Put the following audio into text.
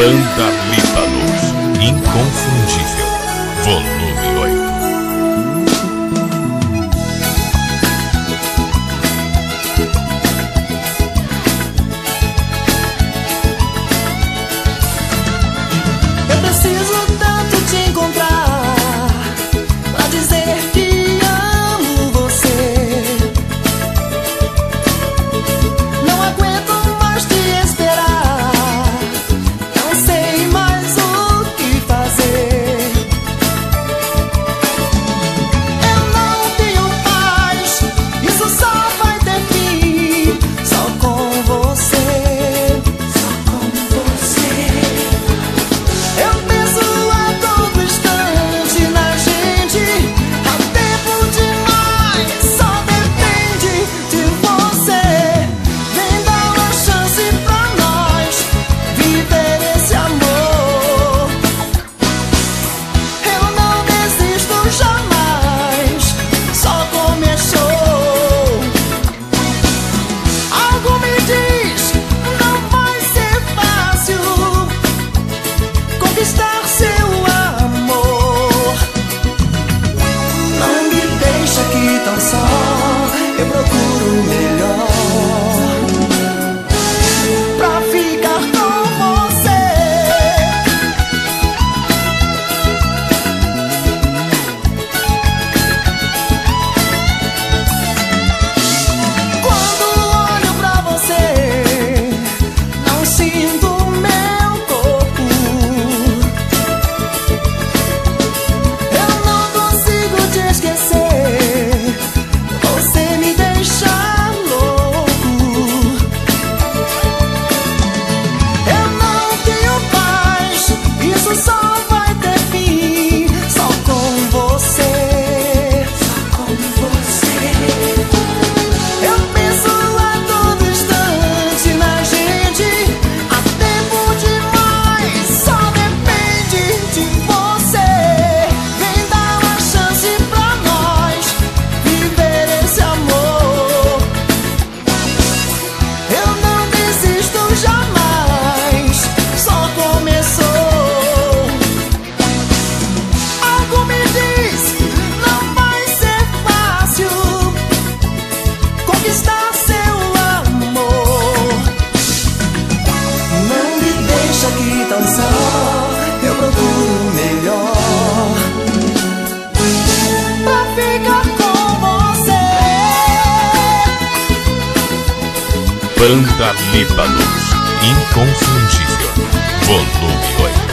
Banda Líbanos. Inconfundível. Volume 8. eu procuro melhor. Banda Líbanos. Inconfundível. Volume 8.